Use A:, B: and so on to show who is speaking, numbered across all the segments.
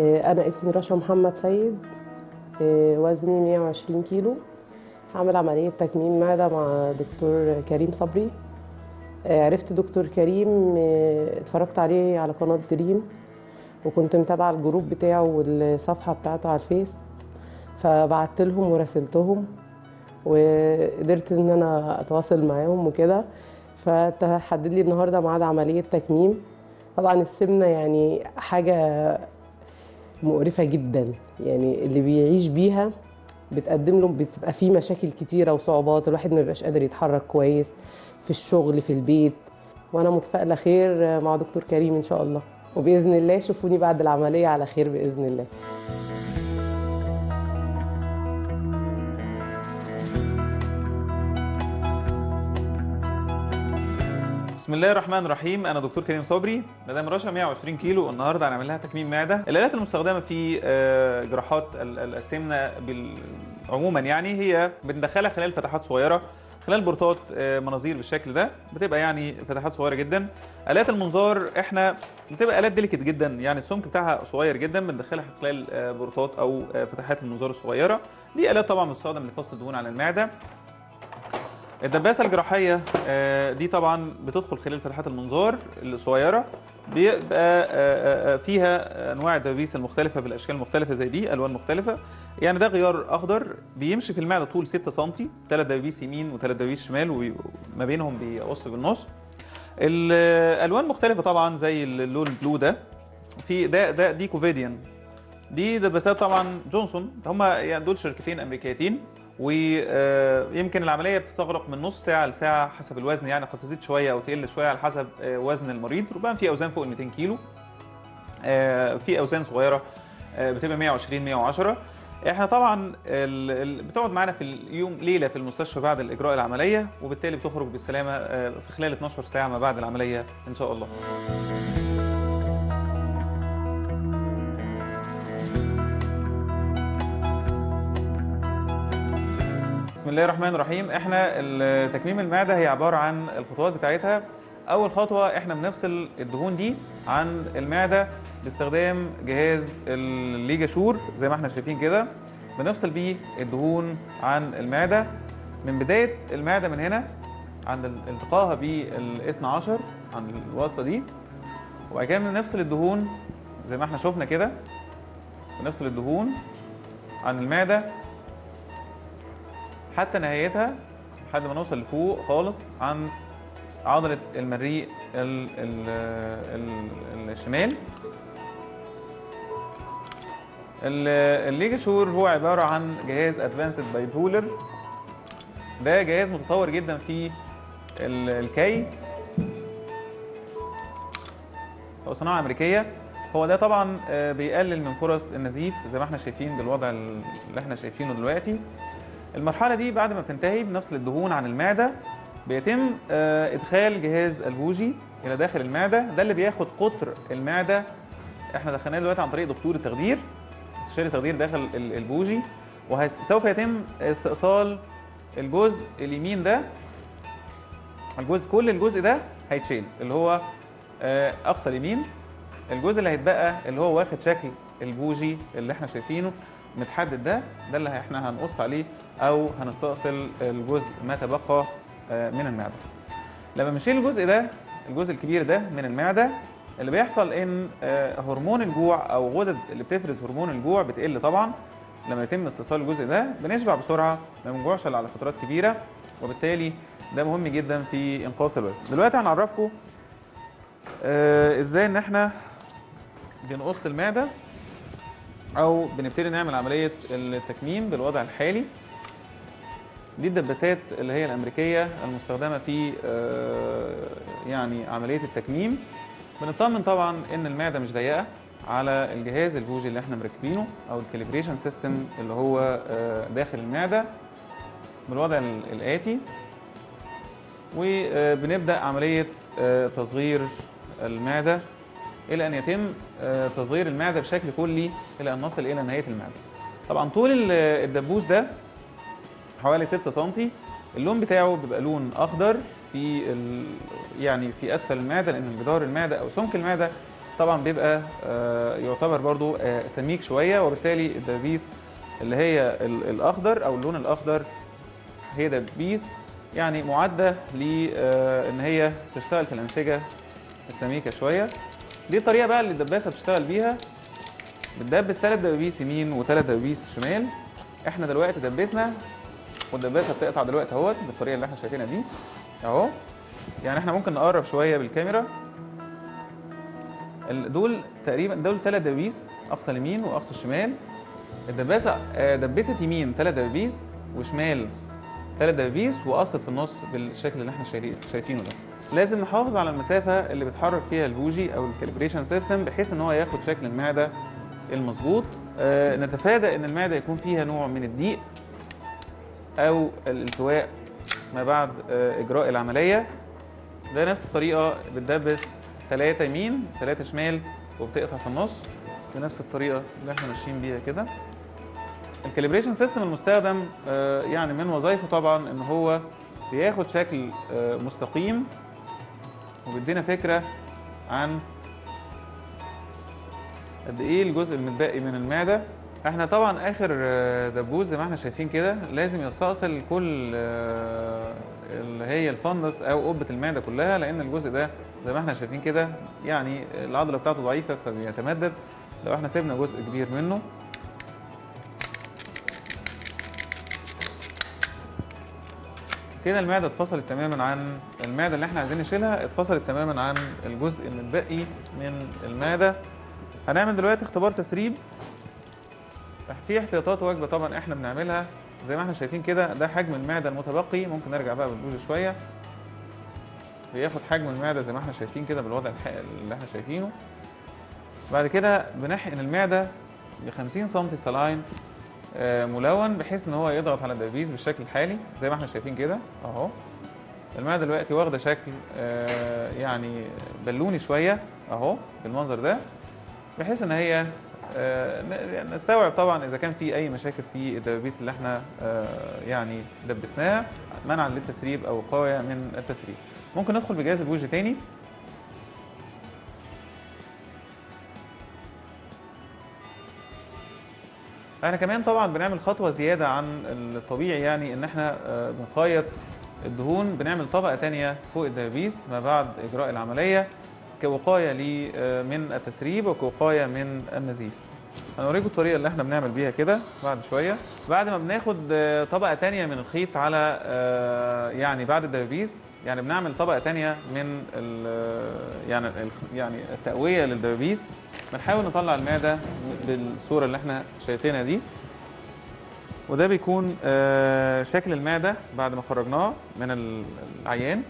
A: آه، أنا اسمي رشا محمد سيد آه، وزني 120 كيلو. هعمل عملية تكميم معدة مع دكتور كريم صبري. آه، عرفت دكتور كريم اتفرجت عليه على قناة دريم وكنت متابعة ال group بتاعه والصفحة بتاعته على الفيس. فبعت لهم وراسلتهم وقدرت إن أنا أتواصل معاهم وكده. فتحدد لي النهارده ميعاد عملية تكميم. طبعا السمنة يعني حاجة مقرفة جدا. يعني اللي بيعيش بيها بتقدم له بتبقى فيه مشاكل كتيرة وصعوبات. الواحد ما بيبقاش قادر يتحرك كويس في الشغل في البيت. وأنا متفائلة. خير مع دكتور كريم إن شاء الله. وبإذن الله شوفوني بعد العملية على خير بإذن الله.
B: بسم الله الرحمن الرحيم. أنا دكتور كريم صبري. مدام رشا 120 كيلو. النهارده هنعمل لها تكميم معدة. الالات المستخدمة في آه، جراحات ال- ال- السمنه عموما يعني هي بندخلها خلال فتحات صغيرة خلال بورتات آه، مناظير بالشكل ده. بتبقى يعني فتحات صغيرة جدا. آلات المنظار إحنا بتبقى آلات ديليكت جدا. يعني السمك بتاعها صغير جدا بندخلها خلال آه، بورتات أو فتحات المنظار الصغيرة. دي آلات طبعا بتستخدم لفصل الدهون عن المعدة. الدباسة الجراحية آه، دي طبعا بتدخل خلال فتحات المنظار الصغيرة بيبقى آه، آه، فيها أنواع الدبابيس المختلفة بالأشكال المختلفه زي دي ألوان مختلفة. يعني ده غيار أخضر بيمشي في المعدة طول 6 سم ثلاث دبابيس يمين وثلاث دبابيس شمال وما بينهم بيقص بالنص. الألوان مختلفة طبعا زي اللون ال blue ده. في ده ده دي Covidien. دي دباسات طبعا جونسون هم يعني دول شركتين أمريكيتين. ويمكن العملية بتستغرق من نص ساعة لساعة حسب الوزن يعني قد تزيد شوية أو تقل شوية على حسب آه، وزن المريض. ربما في أوزان فوق ال 200 كيلو آه، في أوزان صغيرة آه، بتبقى 120 110 إحنا طبعا بتقعد معانا في اليوم ليلة في المستشفى بعد الإجراء العملية وبالتالي بتخرج بالسلامة في خلال 12 ساعة ما بعد العملية إن شاء الله. بسم الله الرحمن الرحيم. إحنا تكميم المعدة هي عبارة عن الخطوات بتاعتها. أول خطوة إحنا بنفصل الدهون دي عن المعدة باستخدام جهاز الليجاشور زي ما إحنا شايفين كده. بنفصل بيه الدهون عن المعدة. من بداية المعدة من هنا عند ال- التقائها بالاثنى عشر عند الوصله دي. وبعد كده بنفصل الدهون زي ما إحنا شفنا كده. بنفصل الدهون عن المعدة. حتى نهايتها لحد ما نوصل لفوق خالص عن عضلة المريء ال ال ال الشمال. ال- ال LigaSure هو عبارة عن جهاز advanced bipolar ده جهاز متطور جدا في ال- الكي هو صناعة أمريكية. هو ده طبعا آه، بيقلل من فرص النزيف زي ما إحنا شايفين بالوضع اللي إحنا شايفينه دلوقتي. المرحلة دي بعد ما بتنتهي بنفصل الدهون عن المعدة بيتم آه، إدخال جهاز البوجي إلى داخل المعدة. ده اللي بياخد قطر المعدة. إحنا دخلناه دلوقتي عن طريق دكتور التخدير استشاري التخدير داخل ال- البوجي. وسوف يتم استئصال الجزء اليمين ده. الجزء كل الجزء ده هيتشيل اللي هو آه، أقصى اليمين. الجزء اللي هيتبقى اللي هو واخد شكل البوجي اللي إحنا شايفينه متحدد ده. ده اللي إحنا هنقص عليه أو هنستأصل الجزء ما تبقى آه، من المعدة. لما بنشيل الجزء ده الجزء الكبير ده من المعدة اللي بيحصل إن آه، هرمون الجوع أو غدد اللي بتفرز هرمون الجوع بتقل طبعا. لما يتم استئصال الجزء ده بنشبع بسرعة ما بنجوعش على فترات كبيرة وبالتالي ده مهم جدا في انقاص الوزن. دلوقتي هنعرفكم آه، إزاي إن إحنا بنقص المعدة أو بنبتدي نعمل عملية التكميم بالوضع الحالي. دي الدباسات اللي هي الأمريكية المستخدمة في آه، يعني عملية التكميم بنطمن طبعا إن المعدة مش ضيقة على الجهاز البوجي اللي إحنا مركبينه أو ال calibration system اللي هو آه، داخل المعدة بالوضع ال- الآتي وبنبدا عملية آه، تصغير المعدة إلى أن يتم تصغير المعدة بشكل كلي إلى أن نصل إلى نهاية المعدة. طبعا طول ال- الدبوس ده حوالي 6 سم اللون بتاعه بيبقى لون أخضر في. يعني في أسفل المعدة لأن جدار المعدة أو سمك المعدة طبعا بيبقى آه، يعتبر برضو آه، سميك شوية وبالتالي الدبابيس اللي هي ال- الأخضر أو اللون الأخضر هي دبابيس يعني معدة لأن هي تشتغل في الأنسجة السميكة شوية. دي الطريقة بقى اللي الدباسة بتشتغل بيها. بتدبس ثلاث دبابيس يمين وثلاث دبابيس شمال. إحنا دلوقتي دبسنا والدباسه بتقطع دلوقتي اهوت بالطريقة اللي إحنا شايفينها دي. اهو. يعني إحنا ممكن نقرب شوية بالكاميرا. ال- دول تقريبا دول ثلاث دبابيس أقصى اليمين وأقصى الشمال. الدباسة آه، دبست يمين ثلاث دبابيس وشمال ثلاث دبابيس وقصت في النص بالشكل اللي إحنا شايفين- شايفينه ده. لازم نحافظ على المسافة اللي بيتحرك فيها البوجي أو ال calibration system بحيث إن هو ياخد شكل المعدة المظبوط. آه، نتفادى إن المعدة يكون فيها نوع من الضيق. أو الالتواء ما بعد آه، إجراء العملية. ده نفس الطريقة بتدبس ثلاثة يمين ثلاثة شمال وبتقطع في النص. بنفس الطريقة اللي إحنا ماشيين بيها كده. ال calibration system المستخدم آه، يعني من وظائفه طبعا إن هو بياخد شكل آه، مستقيم وبيدينا فكرة عن قد إيه الجزء المتبقي من المعدة. إحنا طبعا آخر آه، دبوس زي ما إحنا شايفين كده لازم يستأصل كل آه، اللي هي الفندس أو قبة المعدة كلها لأن الجزء ده زي ما إحنا شايفين كده يعني العضلة بتاعته ضعيفة فبيتمدد لو إحنا سيبنا جزء كبير منه. كده المعدة اتفصلت تماما عن المعدة اللي إحنا عايزين نشيلها اتفصلت تماما عن الجزء المتبقي من المعدة. هنعمل دلوقتي اختبار تسريب. في احتياطات وجبه طبعا إحنا بنعملها. زي ما إحنا شايفين كده ده حجم المعدة المتبقي. ممكن نرجع بقى بالبوز شوية. بياخد حجم المعدة زي ما إحنا شايفين كده بالوضع اللي إحنا شايفينه. بعد كده بنحقن المعدة ب 50 سم سلاين آه، ملون بحيث إن هو يضغط على الدبابيس بالشكل الحالي. زي ما إحنا شايفين كده أهو. المعدة دلوقتي واخدة شكل آه، يعني بالوني شوية أهو بالمنظر ده بحيث إن هي نستوعب طبعا إذا كان في أي مشاكل في الدبابيس اللي إحنا آه، يعني دبسناها منعا للتسريب أو وقايه من التسريب. ممكن ندخل بجهاز البوجي تاني. إحنا كمان طبعا بنعمل خطوة زيادة عن الطبيعي يعني إن إحنا آه، بنخيط الدهون بنعمل طبقة تانية فوق الدبابيس ما بعد إجراء العملية. كوقاية لي آه، من التسريب وكوقاية من النزيف. هنوريكم الطريقة اللي إحنا بنعمل بيها كده بعد شوية. بعد ما بناخد آه، طبقة تانية من الخيط على آه، يعني بعد الدبابيس يعني بنعمل طبقة تانية من يعني يعني التقوية للدبابيس. بنحاول نطلع المعدة بالصورة اللي إحنا شايفينها دي. وده بيكون شكل المعدة بعد ما خرجناه من ال- العيان.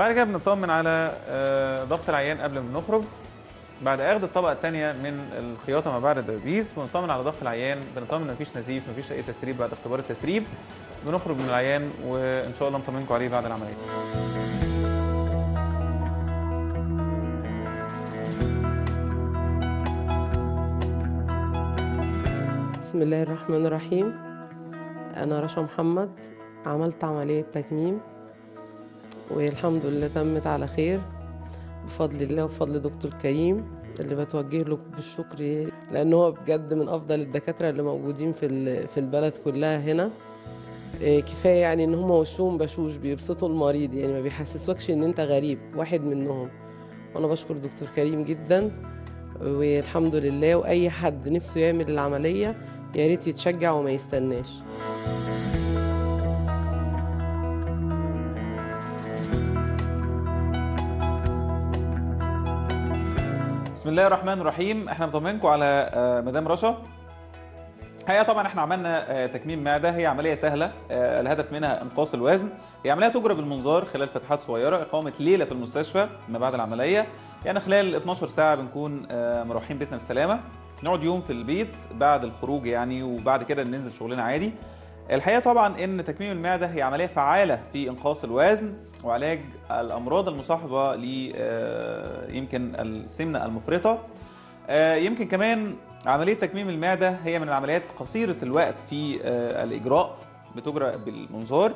B: بعد كده بنطمن على آه، ضغط العيان قبل ما نخرج. بعد اخذ الطبقة الثانية من الخياطة ما بعد الدبابيس بنطمن على ضغط العيان. بنطمن ان مفيش نزيف مفيش أي تسريب بعد اختبار التسريب. بنخرج من العيان وإن شاء الله نطمنكم عليه بعد العملية.
A: بسم الله الرحمن الرحيم. أنا رشا محمد. عملت عملية تكميم. والحمد لله تمت على خير. بفضل الله وبفضل دكتور كريم اللي بتوجه له بالشكر لأن هو بجد من أفضل الدكاترة اللي موجودين في في البلد كلها هنا. إيه، كفاية يعني إن هم وشهم بشوش بيبسطوا المريض يعني ما بيحسسوكش إن أنت غريب واحد منهم. وأنا بشكر دكتور كريم جدا والحمد لله وأي حد نفسه يعمل العملية يا ريت يتشجع وما يستناش.
B: بسم الله الرحمن الرحيم. إحنا بنطمنكم على آه، مدام رشا الحقيقة طبعا إحنا عملنا آه، تكميم معدة. هي عملية سهلة آه، الهدف منها انقاص الوزن. هي عملية تجرى بالمنظار خلال فتحات صغيرة إقامة ليلة في المستشفى ما بعد العملية. يعني خلال 12 ساعة بنكون مروحين بيتنا بسلامة. نقعد يوم في البيت بعد الخروج يعني وبعد كده ننزل شغلنا عادي. الحقيقة طبعا إن تكميم المعده هي عملية فعالة في إنقاص الوزن وعلاج الأمراض المصاحبة ل آه، يمكن السمنة المفرطة. آه، يمكن كمان عملية تكميم المعده هي من العمليات قصيرة الوقت في آه، الإجراء بتجرى بالمنظار.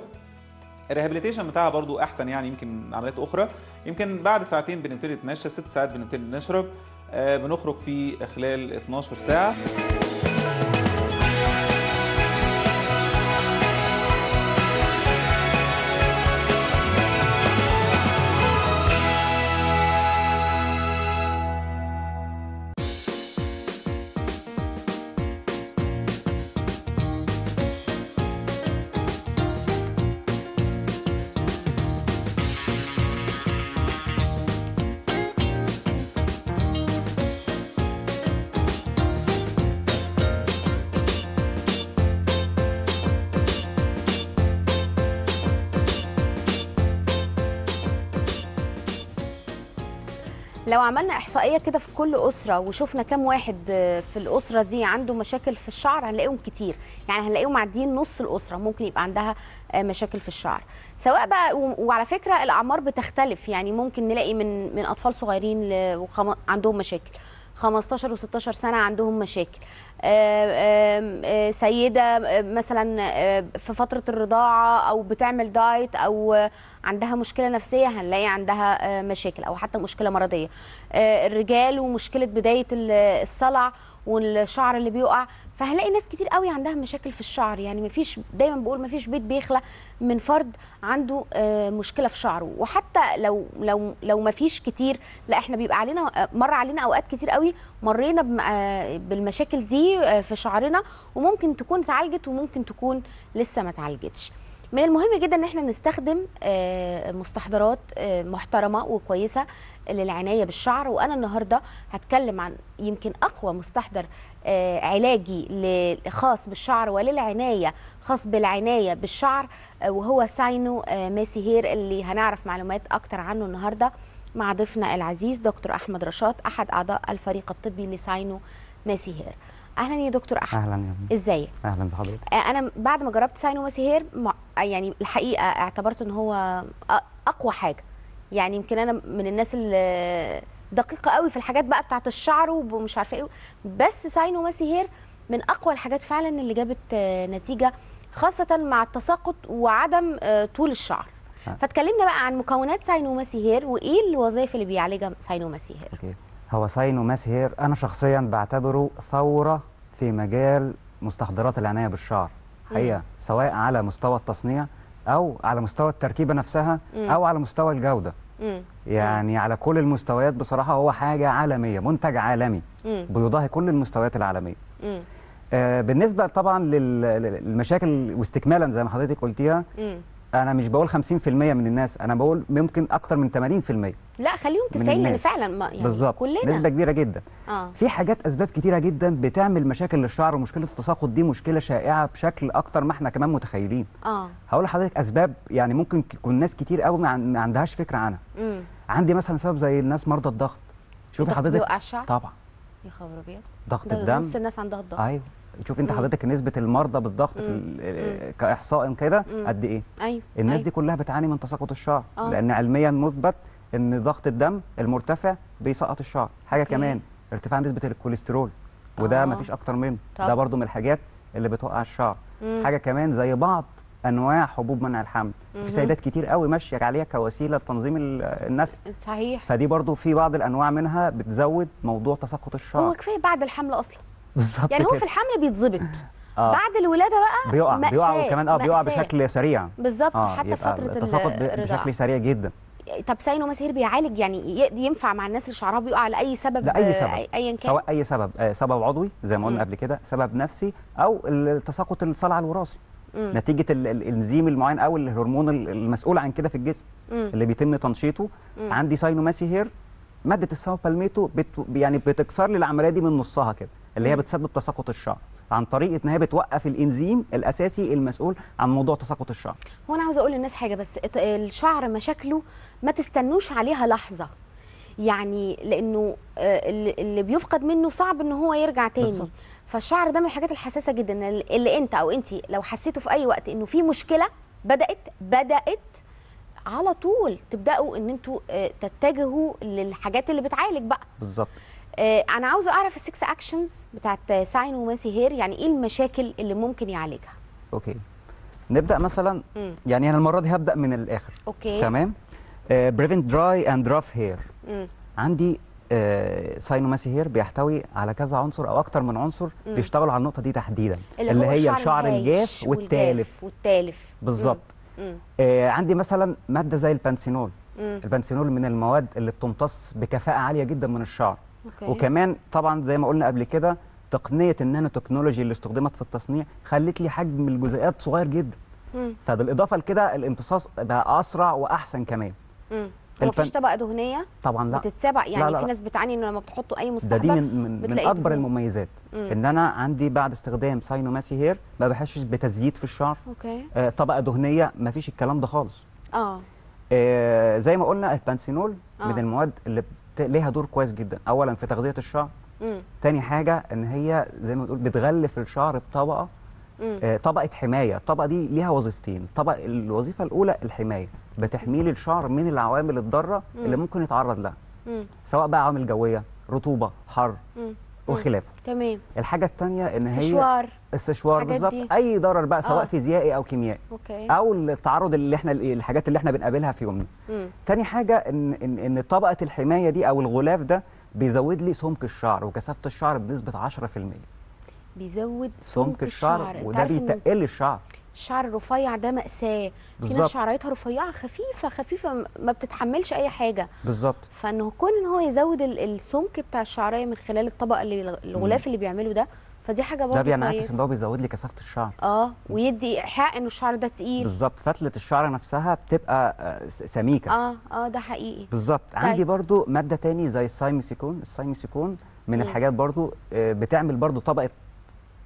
B: الريهابيليتيشن بتاعها برضو أحسن يعني يمكن عمليات أخرى. يمكن بعد ساعتين بنبتدي نتمشى ست ساعات بنبتدي نشرب بنخرج في خلال 12 ساعة.
C: لو عملنا إحصائية كده في كل أسرة وشفنا كم واحد آه، في الأسرة دي عنده مشاكل في الشعر هنلاقيهم كتير. يعني هنلاقيهم معديين نص الأسرة ممكن يبقى عندها آه، مشاكل في الشعر. سواء بقى وعلى فكرة الأعمار بتختلف. يعني ممكن نلاقي من من أطفال صغيرين عندهم مشاكل. 15 و16 سنة عندهم مشاكل. سيدة آه، مثلا آه، في فترة الرضاعة أو بتعمل دايت أو آه، عندها مشكلة نفسية هنلاقي عندها آه، مشاكل أو حتى مشكلة مرضية. آه، الرجال ومشكلة بداية ال- الصلع والشعر اللي بيقع فهنلاقي ناس كتير قوي عندها مشاكل في الشعر. يعني مفيش دايما بقول مفيش بيت بيخلى من فرد عنده آه، مشكلة في شعره. وحتى لو لو لو مفيش كتير لا إحنا بيبقى علينا آه، مر علينا أوقات كتير قوي مرينا آه، بالمشاكل دي في شعرنا وممكن تكون اتعالجت وممكن تكون لسه ما اتعالجتش. من المهم جدا إن إحنا نستخدم آه، مستحضرات آه، محترمة وكويسة للعناية بالشعر. وأنا النهارده هتكلم عن يمكن أقوى مستحضر آه، علاجي خاص بالشعر وللعناية خاص بالعناية بالشعر وهو ساينو آه، ماسي هير اللي هنعرف معلومات أكتر عنه النهارده مع ضيفنا العزيز دكتور أحمد رشاد أحد أعضاء الفريق الطبي لساينو ماسي هير. أهلا يا دكتور أحمد.
D: أهلا يا.
C: ازيك
D: أهلا بحضرتك.
C: آه، أنا بعد ما جربت ساينو ماسي هير مع- يعني الحقيقة اعتبرت إن هو أقوى حاجة. يعني يمكن أنا من الناس اللي دقيقة قوي في الحاجات بقى بتاعت الشعر ومش عارفة إيه. بس ساينو ماسي هير من أقوى الحاجات فعلا اللي جابت آه، نتيجة خاصة مع التساقط وعدم آه، طول الشعر.
D: آه.
C: فتكلمنا بقى عن مكونات ساينو ماسي هير وإيه الوظائف اللي بيعالجها ساينو ماسي هير
D: okay. هو ساينو ماسي هير أنا شخصيا بعتبره ثورة في مجال مستحضرات العناية بالشعر حقيقة سواء على مستوى التصنيع أو على مستوى التركيبة نفسها
C: مم.
D: أو على مستوى الجودة
C: مم.
D: يعني على كل المستويات بصراحة هو حاجة عالمية منتج عالمي. بيضاهي كل المستويات العالمية
C: مم.
D: آه بالنسبة طبعا لل- للمشاكل واستكمالا زي ما حضرتك قلتيها. أنا مش بقول 50% من الناس أنا بقول ممكن أكتر من 80%
C: لا خليهم
D: من
C: 90 لأن
D: الناس.
C: فعلا ما يعني
D: بالظبط.
C: كلنا.
D: نسبة كبيرة جدا.
C: آه.
D: في حاجات أسباب كتيرة جدا بتعمل مشاكل للشعر ومشكلة التساقط. دي مشكلة شائعة بشكل أكتر ما إحنا كمان متخيلين.
C: آه.
D: هقول لحضرتك أسباب يعني ممكن يكون ناس كتير قوي ما عن- ما عندهاش فكرة عنها.
C: امم
D: عندي مثلا سبب زي الناس مرضى الضغط. شوفي حضرتك. طبعا.
C: يا خبر أبيض.
D: ضغط الدم.
C: نص الناس عندها الضغط.
D: أيوه. شوف انت
C: مم.
D: حضرتك نسبة المرضى بالضغط في
C: مم.
D: ال- كإحصاء كده
C: مم.
D: قد إيه
C: أيوه
D: الناس
C: أيوة.
D: دي كلها بتعاني من تساقط الشعر
C: آه.
D: لأن علميا مثبت إن ضغط الدم المرتفع بيسقط الشعر حاجة
C: okay.
D: كمان ارتفاع نسبة الكوليسترول وده
C: آه.
D: مفيش أكتر منه
C: طب.
D: ده برضو من الحاجات اللي بتوقع الشعر
C: مم.
D: حاجة كمان زي بعض أنواع حبوب منع الحمل
C: مهم.
D: في سيدات كتير قوي ماشيه عليها كوسيلة لتنظيم ال- النسل
C: صحيح
D: فدي برضو في بعض الأنواع منها بتزود موضوع تساقط
C: هو
D: الشعر
C: كفاية بعد الحمل أصلا
D: بالظبط
C: يعني هو. في الحمل بيتظبط
D: آه.
C: بعد الولادة بقى
D: بيقع بيقع
C: مأساة،
D: وكمان آه بيقع. بشكل سريع
C: بالظبط
D: آه
C: حتى فترة
D: التساقط بشكل سريع جدا
C: طب ساينوماسي هير بيعالج يعني ينفع مع الناس اللي شعرها بيقع لأي سبب آه،
D: سبب.
C: ايا كان
D: سواء أي سبب آه سبب عضوي زي ما. قلنا قبل كده سبب نفسي أو التساقط الصلع الوراثي. نتيجة ال- ال- الإنزيم المعين أو الهرمون ال- المسؤول عن كده في الجسم
C: مم.
D: اللي بيتم تنشيطه
C: مم.
D: عندي ساينوماسي هير مادة ال saw palmetto بت يعني بتكسر لي العملية دي من نصها كده اللي هي. بتسبب تساقط الشعر عن طريق إن هي بتوقف الإنزيم الأساسي المسؤول عن موضوع تساقط الشعر.
C: هو أنا عاوزه أقول للناس حاجة بس الشعر مشاكله ما تستنوش عليها لحظة. يعني لأنه آه، اللي بيفقد منه صعب إن هو يرجع تاني.
D: بالظبط.
C: فالشعر ده من الحاجات الحساسة جدا. اللي أنت أو أنت لو حسيتوا في أي وقت إنه في مشكلة بدأت بدأت على طول تبدأوا إن أنتوا آه، تتجهوا للحاجات اللي بتعالج بقى.
D: بالظبط.
C: أنا عاوزة أعرف ال six actions بتاعت ساينوماسي هير يعني إيه المشاكل اللي ممكن يعالجها؟
D: okay. نبدأ مثلا
C: مم.
D: يعني أنا المرة دي هبدأ من الآخر.
C: okay.
D: تمام؟ prevent dry and rough
C: hair.
D: عندي ساينوماسي هير بيحتوي على كذا عنصر أو أكتر من عنصر. بيشتغلوا على النقطة دي تحديدا
C: اللي, هو
D: هي
C: الشعر
D: الجاف والتالف.
C: والتالف.
D: بالظبط. آه عندي مثلا مادة زي البنسينول.
C: مم.
D: البنسينول من المواد اللي بتمتص بكفاءة عالية جدا من الشعر.
C: okay
D: وكمان طبعا زي ما قلنا قبل كده تقنية ال nano technology اللي استخدمت في التصنيع خلت لي حجم الجزيئات صغير جدا
C: مم.
D: فبالإضافة لكده الامتصاص بقى أسرع وأحسن كمان
C: مم. هو مفيش
D: الفن-
C: طبقة دهنية
D: طبعا لا
C: بتتسابع يعني
D: لا، لا،
C: في. ناس بتعاني إنه لما بتحطوا أي
D: ده
C: مستحضر
D: دي من من, من أكبر
C: دهون.
D: المميزات
C: مم.
D: إن أنا عندي بعد استخدام ساينوماسي هير ما بحسش بتزييت في الشعر
C: okay
D: آه طبقة دهنية ما فيش الكلام ده خالص
C: آه
D: آه زي ما قلنا البنسينول
C: آه.
D: من المواد اللي. ليها دور كويس جدا اولا في تغذية الشعر
C: مم.
D: تاني حاجة إن هي زي ما بتقول بتغلف الشعر
C: بطبقة.
D: آه، طبقة حماية الطبقة دي ليها وظيفتين الطبقة الوظيفة الأولى الحماية بتحمي لي الشعر من العوامل
C: الضارة.
D: اللي ممكن يتعرض لها
C: مم.
D: سواء بقى عوامل جوية رطوبة حر
C: مم.
D: وخلافه.
C: تمام.
D: الحاجة الثانية إن هي
C: سشوار
D: السشوار
C: الحاجات
D: بالظبط. أي ضرر بقى سواء
C: آه.
D: فيزيائي أو كيميائي.
C: okay.
D: أو التعرض اللي إحنا الحاجات اللي إحنا بنقابلها في يومنا. تاني حاجة إن إن إن طبقة الحماية دي أو الغلاف ده بيزود لي سمك الشعر وكثافة الشعر بنسبة 10%
C: بيزود
D: سمك الشعر
C: أنت
D: وده
C: إن
D: بيتقل الشعر.
C: الشعر الرفيع ده مأساة. في ناس. شعريتها رفيعة خفيفة خفيفة م- ما بتتحملش أي حاجة.
D: بالظبط.
C: فإنه كون إن هو يزود ال- السمك بتاع الشعرية من خلال الطبقة اللي الغلاف اللي بيعمله ده فدي حاجة برضه
D: ده بينعكس
C: إن
D: هو بيزود لي كثافة الشعر.
C: آه ويدي إيحاء إنه الشعر ده تقيل.
D: بالظبط. فتلة الشعر نفسها بتبقى آه، سميكة.
C: آه آه ده حقيقي.
D: بالظبط.
C: طيب.
D: عندي برضو مادة تاني زي السايميسيكون السايميسيكون من
C: مم.
D: الحاجات برضو آه، بتعمل برضو طبقة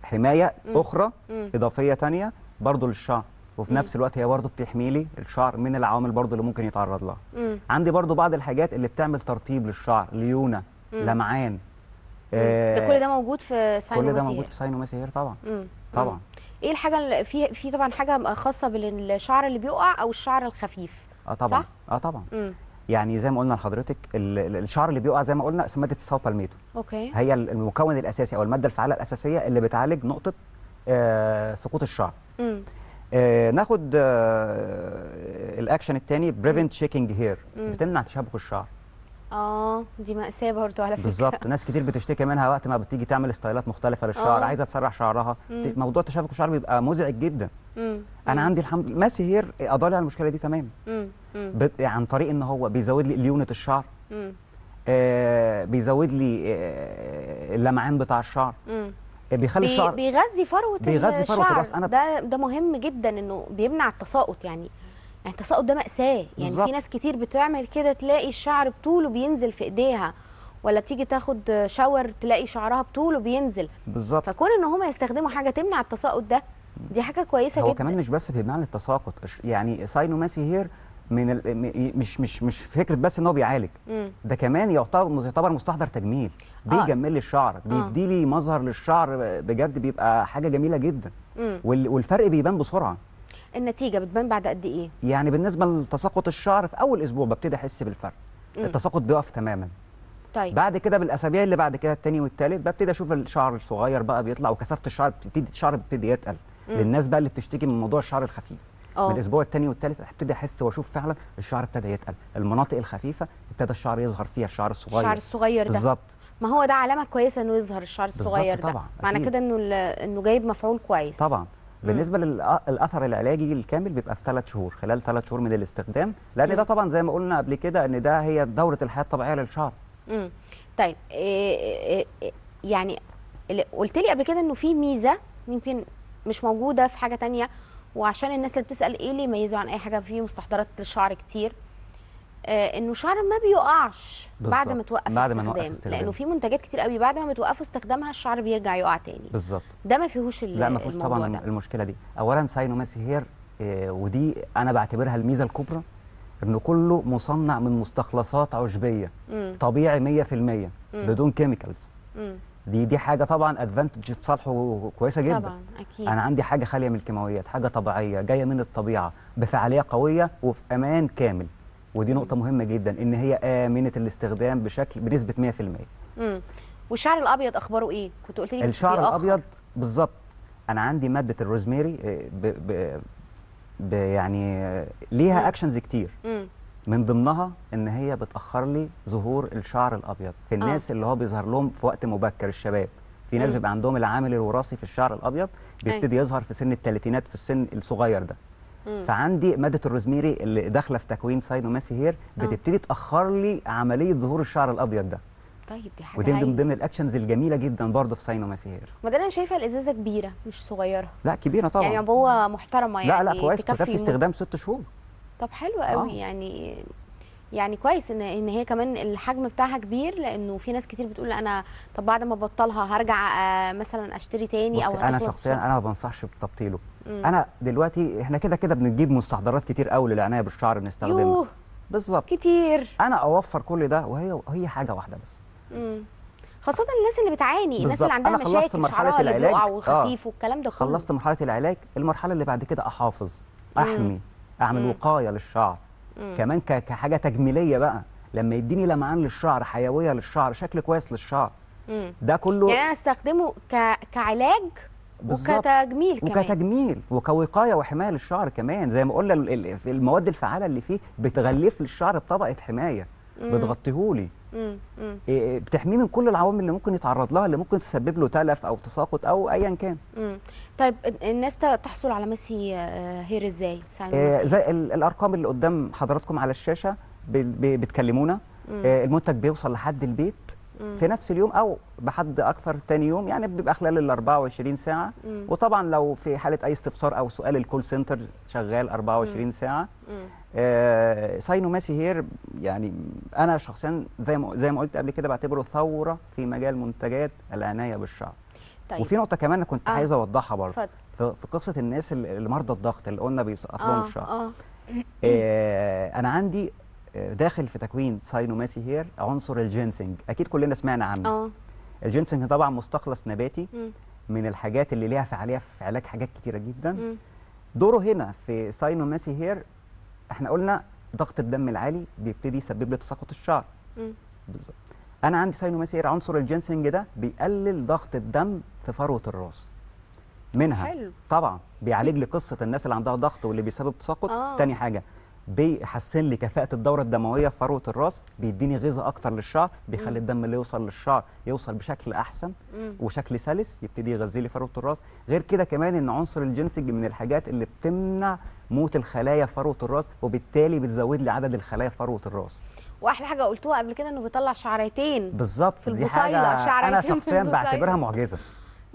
D: حماية
C: مم.
D: أخرى
C: مم.
D: إضافية تانية. برضو للشعر وفي. نفس الوقت هي برضو بتحمي لي الشعر من العوامل برضو اللي ممكن يتعرض لها. عندي برضو بعض الحاجات اللي بتعمل ترطيب للشعر
C: ليونة.
D: لمعان. آه،
C: ده كل ده موجود في ساينو
D: كل ده
C: مسير.
D: موجود في ساينوماسي هير طبعا
C: مم.
D: طبعا
C: مم. إيه الحاجة اللي في في طبعا حاجة خاصة بالشعر اللي بيقع أو الشعر الخفيف
D: آه طبعا
C: صح؟
D: آه طبعا
C: مم.
D: يعني زي ما قلنا لحضرتك ال- ال- الشعر اللي بيقع زي ما قلنا اسمها ماده ال saw
C: palmetto okay
D: هي ال- المكون الأساسي أو المادة الفعالة الأساسية اللي بتعالج نقطة سقوط الشعر. آه ناخد آه الأكشن الثاني prevent shaking
C: hair.
D: بتمنع تشابك الشعر
C: آه دي مأساة برضو على فكرة
D: بالظبط ناس كتير بتشتكي منها وقت ما بتيجي تعمل style ات مختلفة للشعر
C: آه.
D: عايزة تسرح شعرها
C: مم.
D: موضوع تشابك الشعر بيبقى مزعج جدا
C: مم.
D: أنا
C: مم.
D: عندي الحمد لله ساينوماسي هير على المشكلة دي
C: مم. مم.
D: ب- عن طريق إن هو بيزود لي ليونة الشعر
C: مم.
D: آه بيزود لي آه اللمعان بتاع الشعر
C: مم.
D: بيخلي
C: بي
D: الشعر
C: بيغذي فروة
D: بيغذي فروة
C: الشعر.
D: الرأس. أنا-
C: ده ده مهم جدا إنه بيمنع التساقط يعني. يعني التساقط ده مأساة. يعني
D: بالظبط.
C: في ناس كتير بتعمل كده تلاقي الشعر بطوله بينزل في إيديها ولا تيجي تاخد shower تلاقي شعرها بطوله بينزل.
D: بالظبط.
C: فكون إن هم يستخدموا حاجة تمنع التساقط ده دي حاجة كويسة
D: هو
C: جدا.
D: كمان مش بس بيمنع التساقط يعني ساينوماسي هير من ال... مش مش مش فكرة بس إن هو بيعالج. ده كمان يعتبر يعتبر مستحضر تجميل.
C: آه.
D: بيجمل لي الشعر بيدي لي مظهر للشعر بجد بيبقى حاجة جميلة جدا. وال... والفرق بيبان بسرعة.
C: النتيجة بتبان بعد قد إيه؟
D: يعني بالنسبة لتساقط الشعر في أول أسبوع ببتدي أحس بالفرق. التساقط بيقف تماما.
C: طيب.
D: بعد كده بالأسابيع اللي بعد كده التاني والتالت ببتدي أشوف الشعر الصغير بقى بيطلع وكثافة الشعر بتبتدي الشعر بيبتدي يتقل. للناس بقى اللي بتشتكي من موضوع الشعر الخفيف.
C: آه.
D: من الأسبوع الثاني والثالث أبتدي أحس وأشوف فعلا الشعر ابتدى يتقل. المناطق الخفيفة ابتدى الشعر يظهر فيها الشعر الصغير.
C: الشعر الصغير ده.
D: بالظبط.
C: ما هو ده علامة كويسة إنه يظهر الشعر الصغير ده.
D: طبعاً،
C: معنى. كده إنه إنه جايب مفعول كويس.
D: طبعا. بالنسبة للأثر العلاجي الكامل بيبقى في ثلاث شهور. خلال ثلاث شهور من الاستخدام
C: لأن.
D: ده طبعا زي ما قلنا قبل كده إن ده هي دورة الحياة الطبيعية للشعر.
C: امم طيب إيه إيه إيه يعني قلت لي قبل كده إنه في ميزة يمكن مش موجودة في حاجة تانية وعشان الناس اللي بتسأل إيه اللي يميزه عن اي حاجة في مستحضرات الشعر كتير. آه انه الشعر ما بيقعش بعد ما. توقف
D: بعد ما
C: استخدام.
D: نوقف استخدام.
C: لأنه في منتجات كتير قوي بعد ما بتوقفوا استخدامها الشعر بيرجع يقع تاني.
D: بالظبط.
C: ده ما فيهوش
D: لا ما فيهوش طبعا
C: ده.
D: المشكلة دي. اولا ساينوماسي هير آه، ودي أنا بعتبرها الميزة الكبرى انه كله مصنع من مستخلصات عشبية.
C: امم
D: طبيعي 100% بدون
C: chemicals
D: دي دي حاجة طبعا advantage في صالحه كويسة جدا.
C: طبعا أكيد.
D: أنا عندي حاجة خالية من الكيماويات حاجة طبيعية جاية من الطبيعة بفعالية قوية وفي أمان كامل. ودي نقطة مهمة جدا إن هي آمنة الاستخدام بشكل بنسبة 100%
C: امم والشعر الأبيض أخباره إيه؟ كنت قلت لي
D: الشعر. الابيض بالظبط. أنا عندي مادة الروزماري آه، ب... ب... ب- يعني ليها
C: مم.
D: actions كتير.
C: مم.
D: من ضمنها إن هي بتأخر لي ظهور الشعر الأبيض في الناس اللي هو بيظهر لهم في وقت مبكر الشباب في ناس. بيبقى عندهم العامل الوراثي في الشعر الأبيض بيبتدي يظهر في سن الثلاثينات في السن الصغير ده
C: مم.
D: فعندي مادة الروزميري اللي داخلة في تكوين ساينوماسي هير
C: آه.
D: بتبتدي تأخر لي عملية ظهور الشعر الأبيض ده
C: طيب دي حاجة
D: ودي من. ضمن ال actions الجميلة جدا برضه في ساينوماسي هير
C: ما أنا شايفة الإزازة كبيرة مش صغيرة
D: لا كبيرة طبعا
C: يعني عبوه محترمة
D: لا
C: يعني
D: لا كويس
C: تكفي
D: تكفي
C: مدة.
D: استخدام ست شهور
C: طب حلو قوي
D: آه.
C: يعني يعني كويس إن إن هي كمان الحجم بتاعها كبير لأنه في ناس كتير بتقول أنا طب بعد ما أبطلها هرجع آه، مثلا أشتري تاني
D: أو
C: أنا
D: شخصيا. أنا ما بنصحش بتبطيله
C: مم.
D: أنا دلوقتي إحنا كده كده بنجيب مستحضرات كتير قوي للعناية بالشعر بنستخدمها بالظبط
C: كتير
D: أنا أوفر كل ده وهي هي حاجة واحدة بس
C: مم. خاصة الناس اللي بتعاني الناس. اللي عندها
D: أنا خلصت
C: مشاكل شعرها اللي
D: العلاج.
C: بيقع
D: آه.
C: وخفيف والكلام ده
D: خلصت مرحلة العلاج المرحلة اللي بعد كده أحافظ أحمي أعمل
C: مم.
D: وقاية للشعر
C: مم.
D: كمان كحاجة تجميلية بقى لما يديني لمعان للشعر حيوية للشعر شكل كويس للشعر
C: مم.
D: ده كله
C: يعني أنا أستخدمه ك... كعلاج. وكتجميل كمان
D: وكتجميل وكوقاية وحماية للشعر كمان زي ما قلنا ال- ال- المواد الفعالة اللي فيه بتغلف للشعر بطبقة
C: حماية.
D: بتغطيهولي
C: مم. مم.
D: إيه إيه، بتحميه من كل العوامل اللي ممكن يتعرض لها اللي ممكن تسبب له تلف أو تساقط أو ايا كان
C: مم. طيب الناس تحصل على ميسي آه، هير
D: إزاي؟
C: ميسي.
D: زي ال- الأرقام اللي قدام حضراتكم على الشاشة بتكلمونا
C: مم.
D: آه، المنتج بيوصل لحد البيت
C: مم.
D: في نفس اليوم أو بحد أكثر تاني يوم يعني بيبقى خلال ال 24 ساعة
C: مم.
D: وطبعا لو في حالة أي استفسار أو سؤال ال call center شغال 24 ساعة
C: مم.
D: آه، ساينوماسي هير يعني أنا شخصيا زي ما زي ما قلت قبل كده بعتبره ثورة في مجال منتجات العناية بالشعر
C: طيب.
D: وفي نقطة كمان كنت
C: آه.
D: عايز أوضحها برضه. في قصة الناس اللي مرضى الضغط اللي قلنا بيسقط لهم
C: آه
D: الشعر
C: آه.
D: آه، أنا عندي آه، داخل في تكوين ساينوماسي هير عنصر الجينسنج أكيد كلنا سمعنا عنه.
C: آه.
D: الجينسنج طبعا مستخلص نباتي
C: مم.
D: من الحاجات اللي ليها فعالية في علاج حاجات كتيرة جدا.
C: مم.
D: دوره هنا في ساينوماسي هير إحنا قلنا ضغط الدم العالي بيبتدي يسبب لي تساقط الشعر. بالظبط. أنا عندي ساينوماسي هير عنصر الجينسنج ده بيقلل ضغط الدم في فروة الراس. منها
C: حلو.
D: طبعا بيعالج لي قصة الناس اللي عندها ضغط واللي بيسبب تساقط.
C: آه.
D: تاني حاجة بيحسن لي كفاءه الدورة الدموية في فروة الراس بيديني غذاء أكتر للشعر بيخلي. الدم اللي يوصل للشعر يوصل بشكل
C: أحسن.
D: وشكل سلس يبتدي يغذي لي فروه الراس غير كده كمان إن عنصر الجنسج من الحاجات اللي بتمنع موت الخلايا في فروة الراس وبالتالي بتزود لي عدد الخلايا في فروة الراس
C: وأحلى حاجة قلتوها قبل كده إنه بيطلع شعرتين
D: بالظبط
C: في
D: أنا
C: شعرتين في
D: شخصيا. بعتبرها
C: معجزة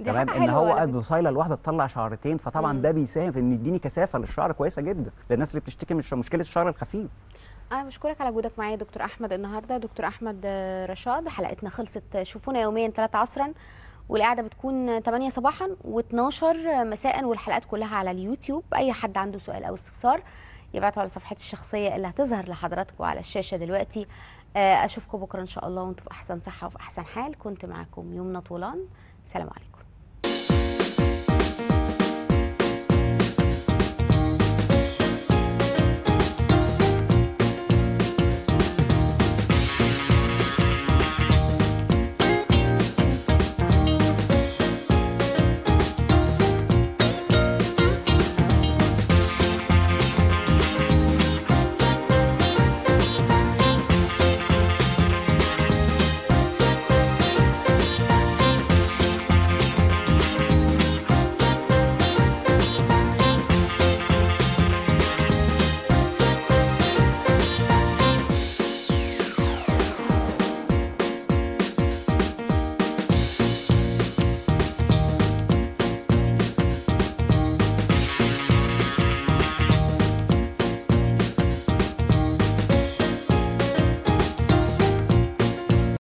D: تمام؟
C: إن
D: هو. البصيله الواحده تطلع شعرتين فطبعا
C: مم.
D: ده بيساهم في إن يديني كثافة للشعر كويسة جدا للناس اللي بتشتكي من مشكلة الشعر الخفيف.
C: أنا بشكرك على وجودك معايا دكتور أحمد النهارده. دكتور أحمد رشاد حلقتنا خلصت. شوفونا يوميا 3 عصرا والقعدة بتكون 8 صباحا و12 مساء والحلقات كلها على اليوتيوب. أي حد عنده سؤال أو استفسار يبعته على صفحتي الشخصية اللي هتظهر لحضراتكم على الشاشة دلوقتي. أشوفكم بكرة إن شاء الله وأنتم في أحسن صحة وفي أحسن حال. كنت معاكم يمنى طولان. سلام عليكم.